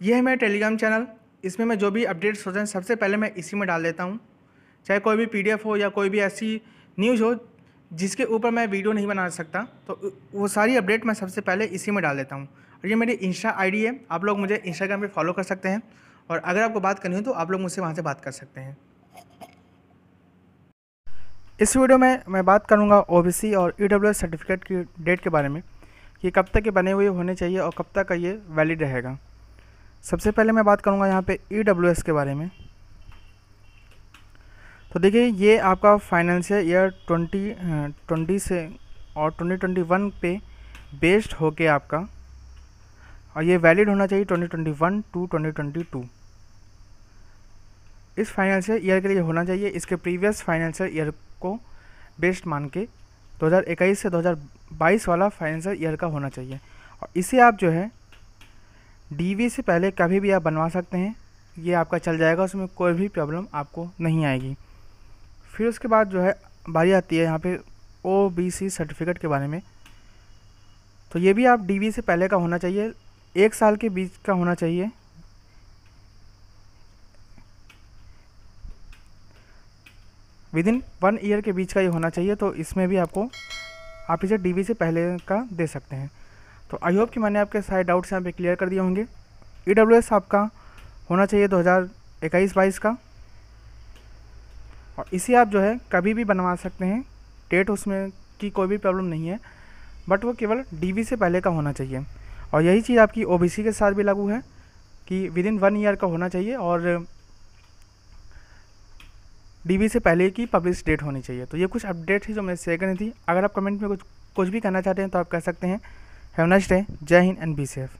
ये है मेरा टेलीग्राम चैनल इसमें मैं जो भी अपडेट्स होते हैं, सबसे पहले मैं इसी में डाल देता हूँ। चाहे कोई भी पीडीएफ हो या कोई भी ऐसी न्यूज़ हो, जिसके ऊपर मैं वीडियो नहीं बना सकता तो वो सारी अपडेट मैं सबसे पहले इसी में डाल देता हूँ। और ये मेरी इंस्टा आईडी है। आप लोग मुझे इंस्टाग्राम पे फॉलो कर सकते हैं। और अगर आपको बात करनी हो तो आप लोग मुझसे वहाँ से बात कर सकते हैं। इस वीडियो में मैं बात करूँगा ओ और ईडब्ल्यूएस सर्टिफिकेट की डेट के बारे में। कि कब तक ये बने हुए होने चाहिए और कब तक का ये वैलिड रहेगा। सबसे पहले मैं बात करूँगा यहाँ पे ईडब्ल्यूएस के बारे में। तो देखिए, ये आपका फाइनेंशियल ईयर ट्वेंटी ट्वेंटी से और ट्वेंटी ट्वेंटी वन पे बेस्ड होके आपका, और ये वैलिड होना चाहिए twenty twenty one to twenty twenty two इस फाइनेंशियल ईयर के लिए होना चाहिए, इसके प्रीवियस फाइनेंशियल ईयर को बेस्ड मान के 2021 से 2022 वाला फाइनेंशियल ईयर का होना चाहिए। और इसे आप जो है डीवी से पहले कभी भी आप बनवा सकते हैं। ये आपका चल जाएगा, उसमें कोई भी प्रॉब्लम आपको नहीं आएगी। फिर उसके बाद जो है, बारी आती है यहाँ पे ओ बी सी सर्टिफिकेट के बारे में। तो ये भी आप डीवी से पहले का होना चाहिए। एक साल के बीच का होना चाहिए। विद इन वन ईयर के बीच का ये होना चाहिए तो इसमें भी आपको, आप इसे डी से पहले का दे सकते हैं। तो आई होप कि मैंने आपके सारे डाउट्स यहाँ पे क्लियर कर दिए होंगे। ई e आपका होना चाहिए दो हज़ार इक्कीस बाईस का। और इसे आप जो है कभी भी बनवा सकते हैं। डेट उसमें की कोई भी प्रॉब्लम नहीं है। बट वो केवल डी से पहले का होना चाहिए। और यही चीज़ आपकी ओबीसी के साथ भी लागू है कि विद इन वन ईयर का होना चाहिए और डी से पहले की पब्लिश डेट होनी चाहिए। तो ये कुछ अपडेट थी जो मैं शेयर करनी थी। अगर आप कमेंट में कुछ कुछ भी कहना चाहते हैं तो आप कह सकते हैं। हैव नाइस डे जय हिंद एंड बी सेफ़